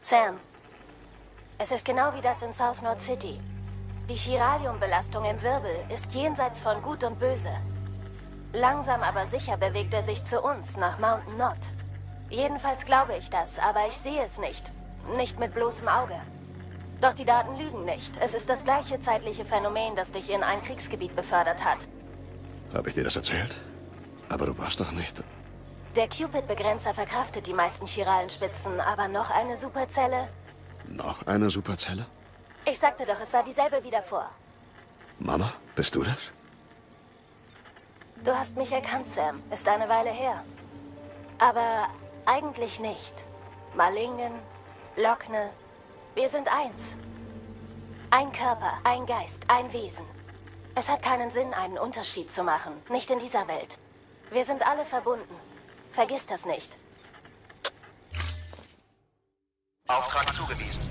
Sam, es ist genau wie das in South North City. Die Chiraliumbelastung im Wirbel ist jenseits von Gut und Böse. Langsam aber sicher bewegt er sich zu uns nach Mountain Knot. Jedenfalls glaube ich das, aber ich sehe es nicht. Nicht mit bloßem Auge. Doch die Daten lügen nicht. Es ist das gleiche zeitliche Phänomen, das dich in ein Kriegsgebiet befördert hat. Habe ich dir das erzählt? Aber du warst doch nicht... Der Cupid-Begrenzer verkraftet die meisten chiralen Spitzen, aber noch eine Superzelle? Noch eine Superzelle? Ich sagte doch, es war dieselbe wie davor. Mama, bist du das? Du hast mich erkannt, Sam. Ist eine Weile her. Aber eigentlich nicht. Malingen, Lockne, wir sind eins. Ein Körper, ein Geist, ein Wesen. Es hat keinen Sinn, einen Unterschied zu machen. Nicht in dieser Welt. Wir sind alle verbunden. Vergiss das nicht. Auftrag zugewiesen.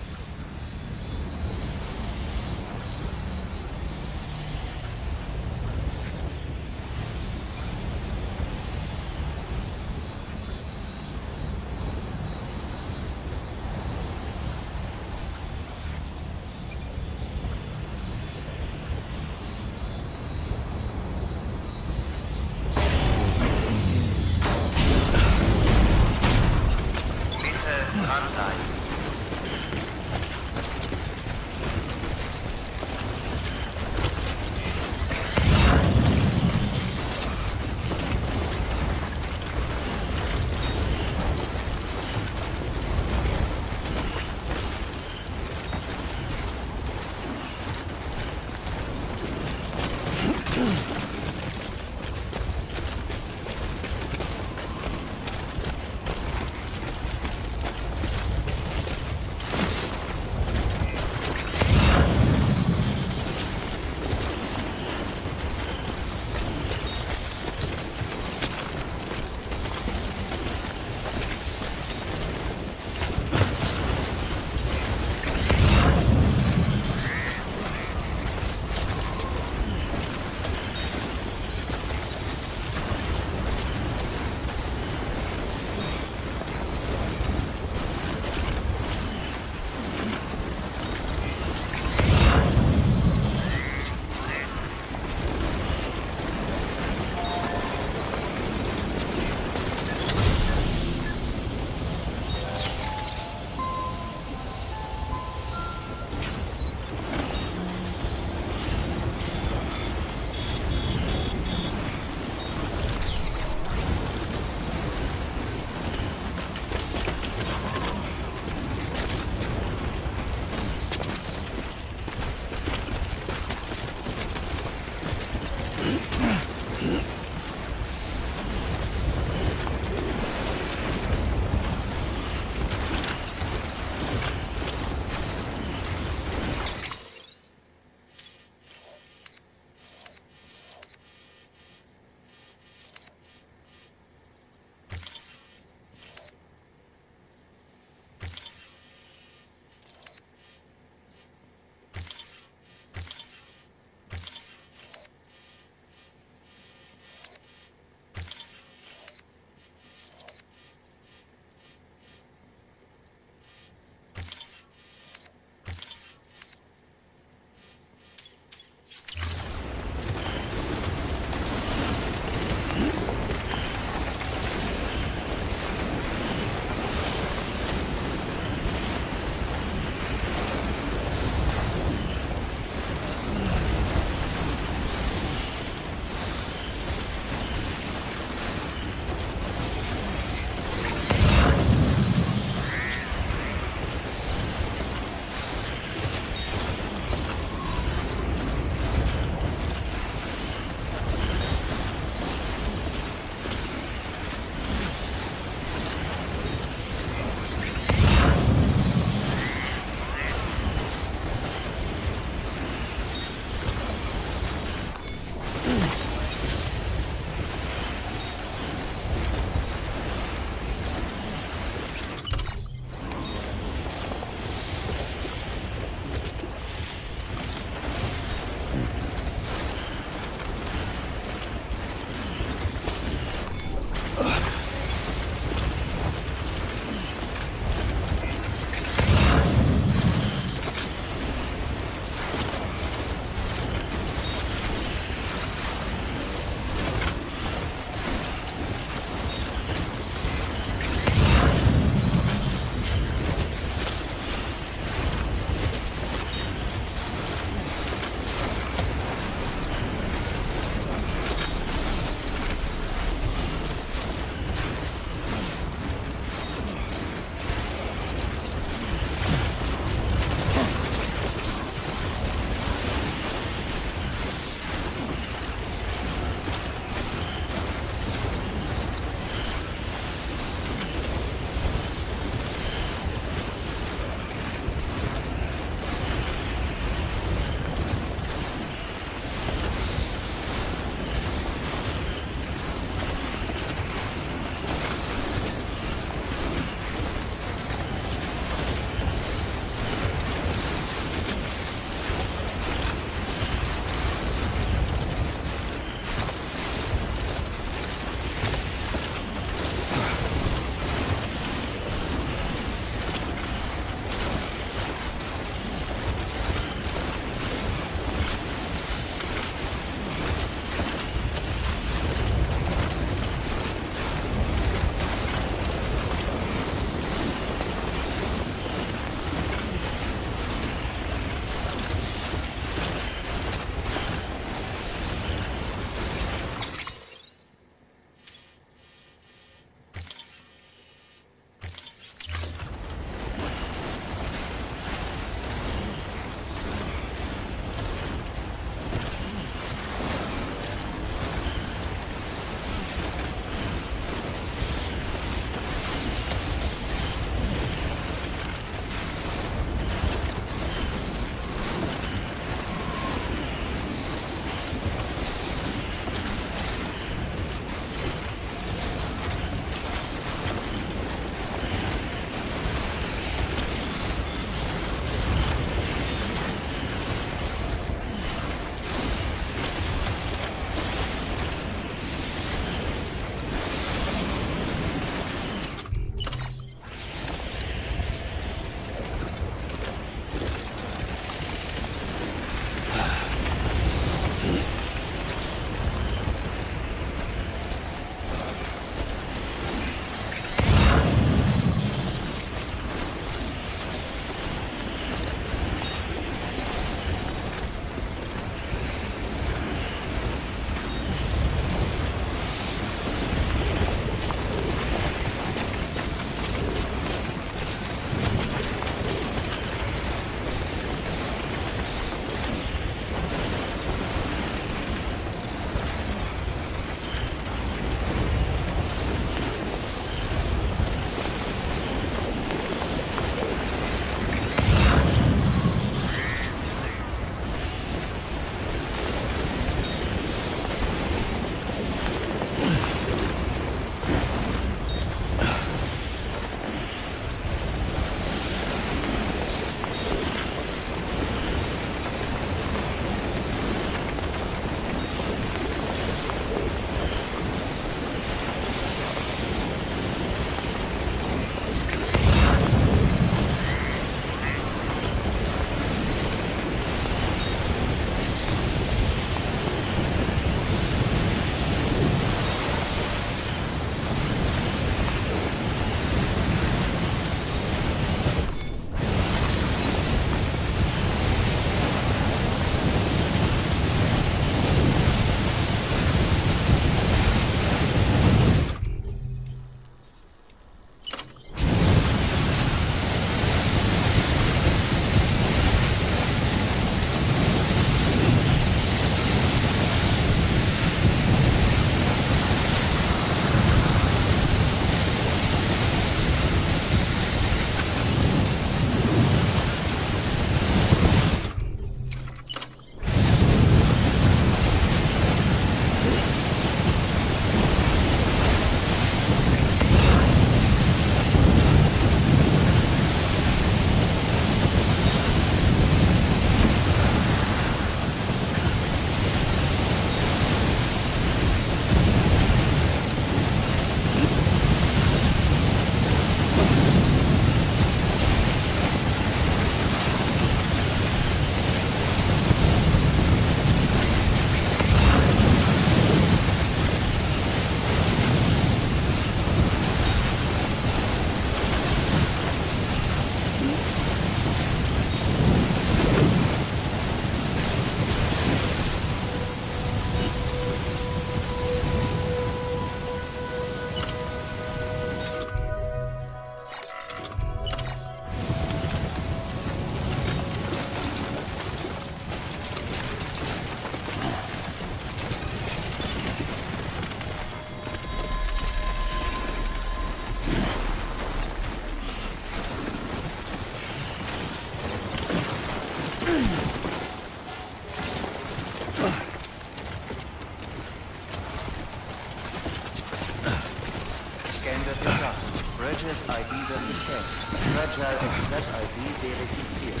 Express ID verifiziert.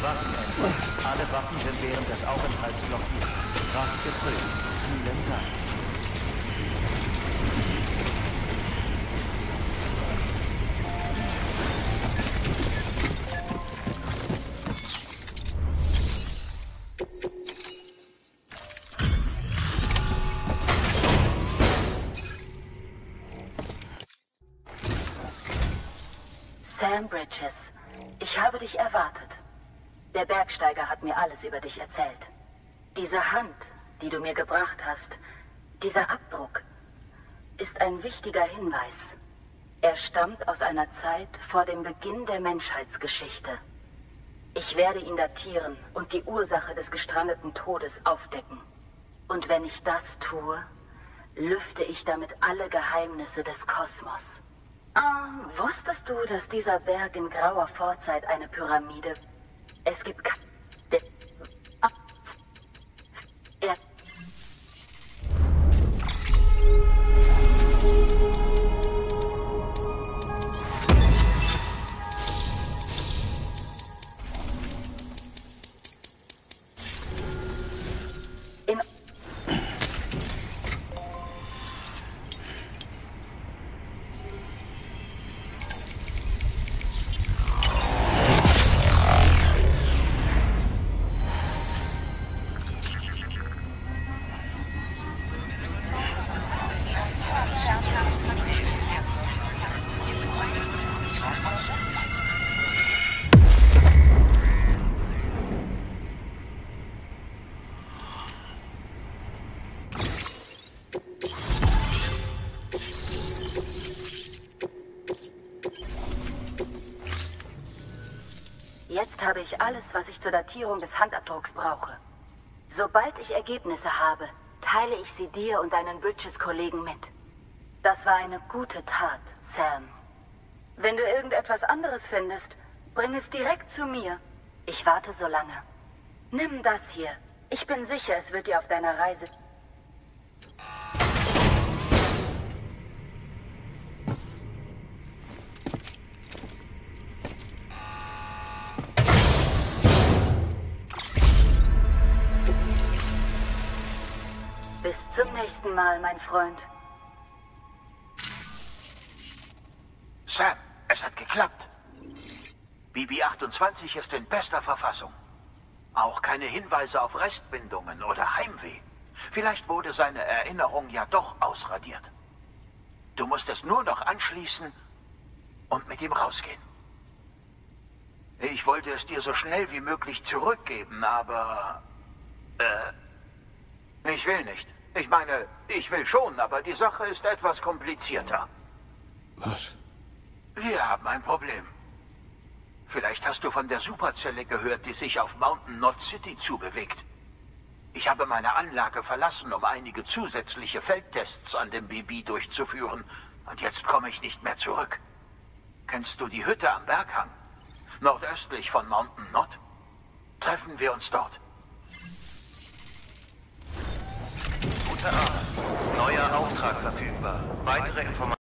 Waffenende. Alle Waffen sind während des Aufenthalts blockiert. Kraft geprüft. Vielen Dank. Bridges, ich habe dich erwartet. Der Bergsteiger hat mir alles über dich erzählt. Diese Hand, die du mir gebracht hast, dieser Abdruck, ist ein wichtiger Hinweis. Er stammt aus einer Zeit vor dem Beginn der Menschheitsgeschichte. Ich werde ihn datieren und die Ursache des gestrandeten Todes aufdecken. Und wenn ich das tue, lüfte ich damit alle Geheimnisse des Kosmos. Ah, wusstest du, dass dieser Berg in grauer Vorzeit eine Pyramide... Es gibt... ke- de- Ah, Er... Jetzt habe ich alles, was ich zur Datierung des Handabdrucks brauche. Sobald ich Ergebnisse habe, teile ich sie dir und deinen Bridges-Kollegen mit. Das war eine gute Tat, Sam. Wenn du irgendetwas anderes findest, bring es direkt zu mir. Ich warte so lange. Nimm das hier. Ich bin sicher, es wird dir auf deiner Reise... nächsten Mal, mein Freund. Sam, es hat geklappt. BB-28 ist in bester Verfassung. Auch keine Hinweise auf Restbindungen oder Heimweh. Vielleicht wurde seine Erinnerung ja doch ausradiert. Du musst es nur noch anschließen und mit ihm rausgehen. Ich wollte es dir so schnell wie möglich zurückgeben, aber... Äh, ich will nicht. Ich meine, ich will schon, aber die Sache ist etwas komplizierter. Was? Wir haben ein Problem. Vielleicht hast du von der Superzelle gehört, die sich auf Mountain Knot City zubewegt. Ich habe meine Anlage verlassen, um einige zusätzliche Feldtests an dem BB durchzuführen. Und jetzt komme ich nicht mehr zurück. Kennst du die Hütte am Berghang? Nordöstlich von Mountain Knot? Treffen wir uns dort. Neuer Auftrag verfügbar. Weitere Informationen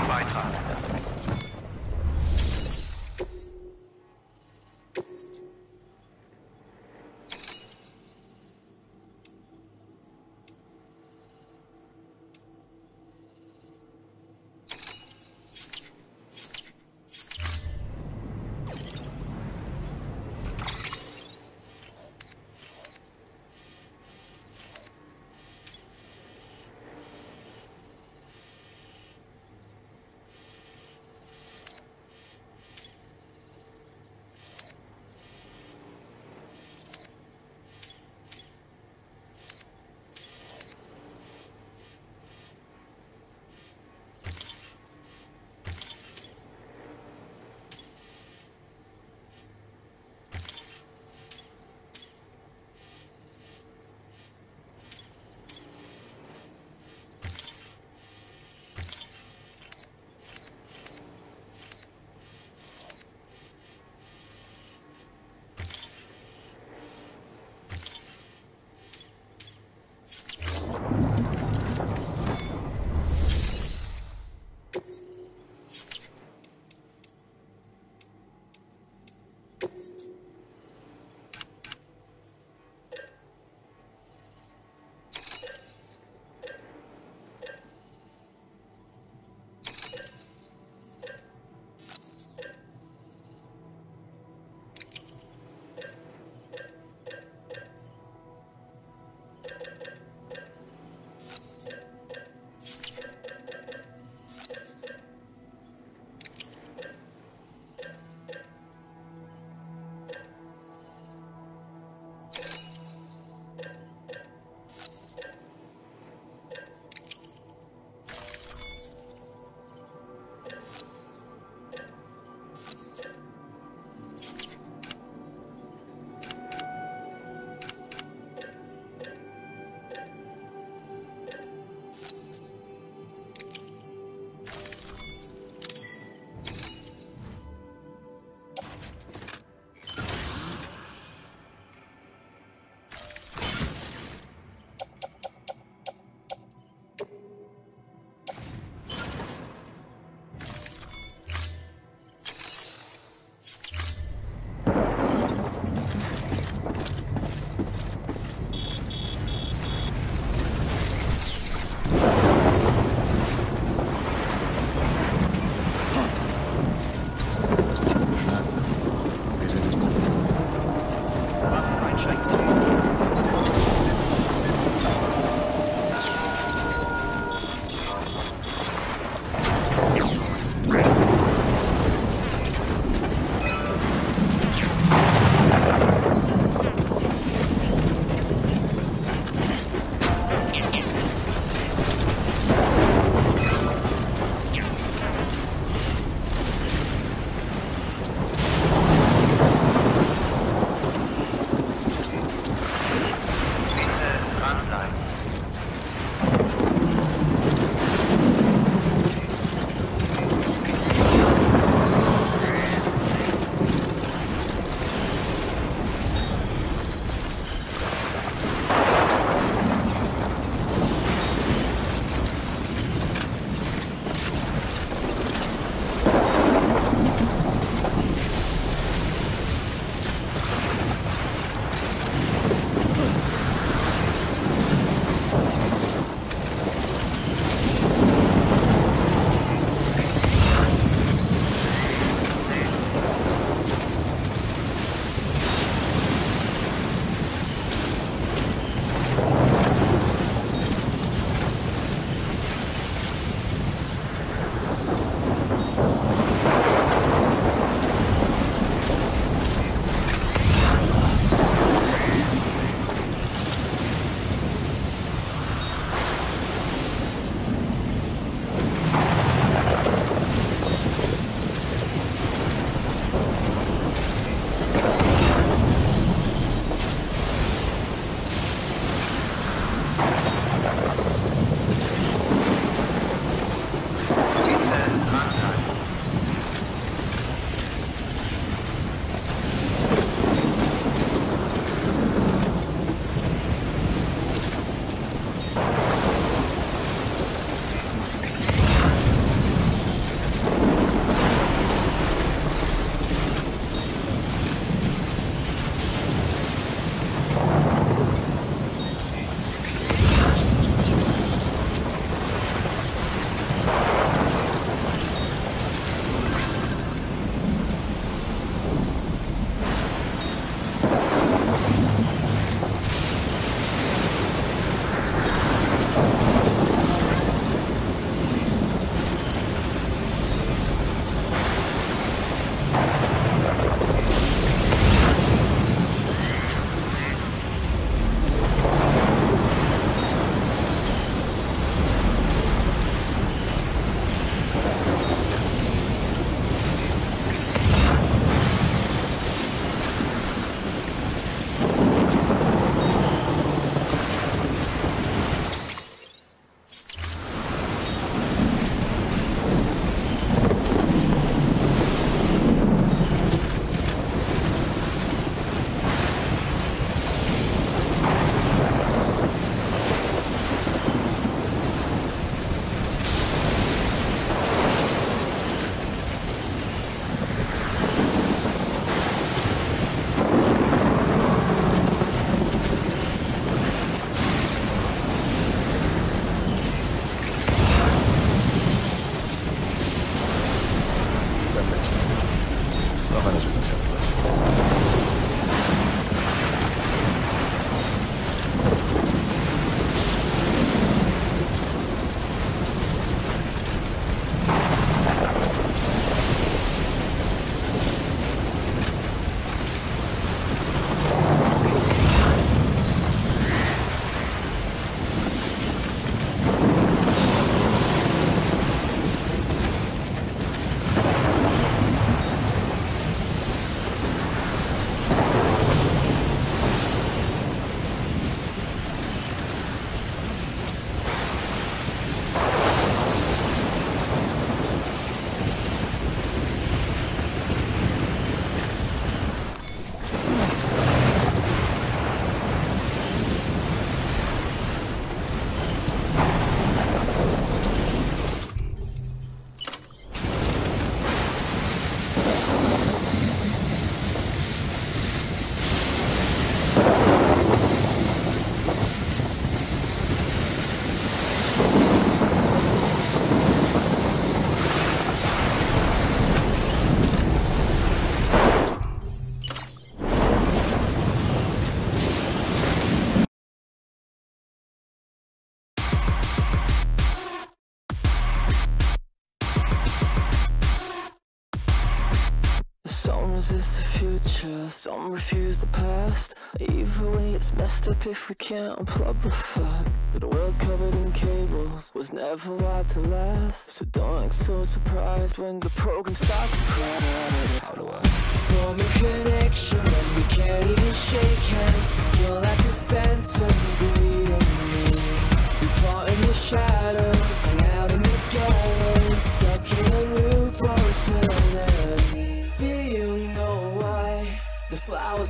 beitragen. resist the future, some refuse the past. Even when it's messed up if we can't unplug the fact that a world covered in cables was never wired to last. So don't act so surprised when the program starts to crash. How do I form a connection when we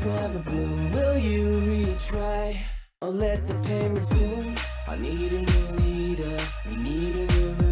never bloom? Will you retry or let the pain resume? I need a new leader, we need a new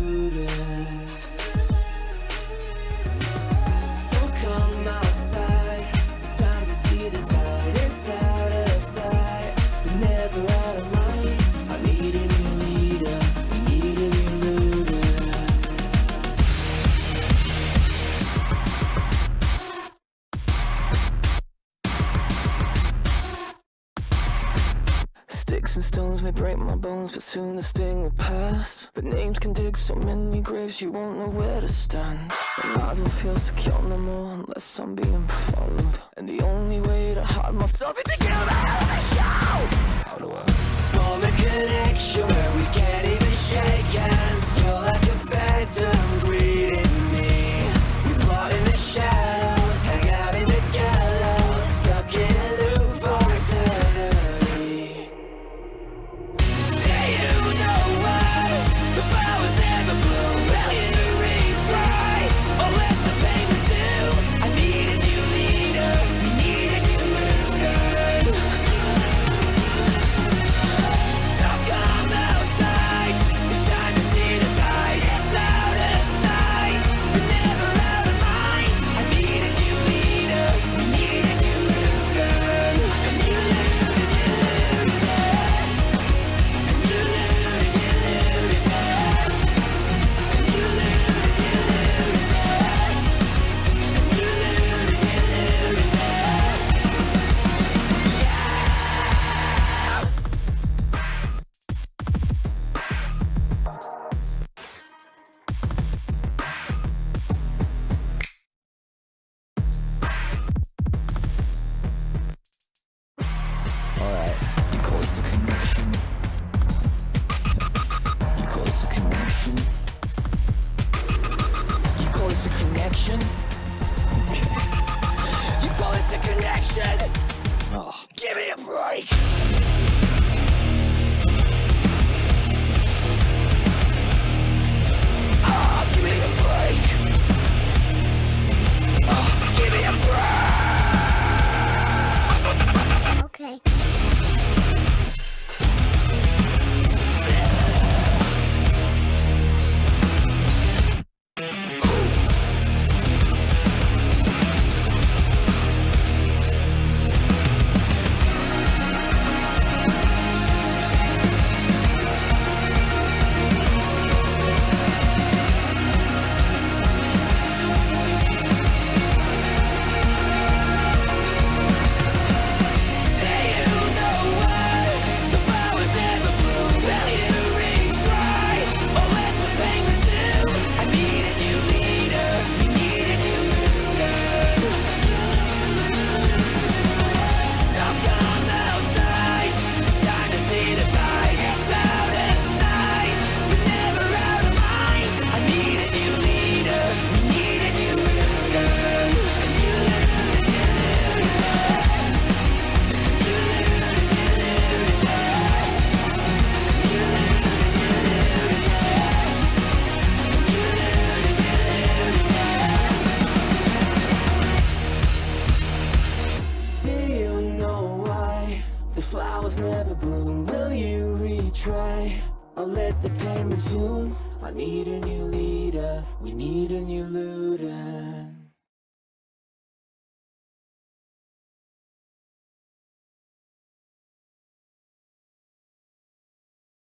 soon the sting will pass. But names can dig so many graves, you won't know where to stand. And I don't feel secure no more unless I'm being followed. And the only way to hide myself is to get out of the show. How do I form a connection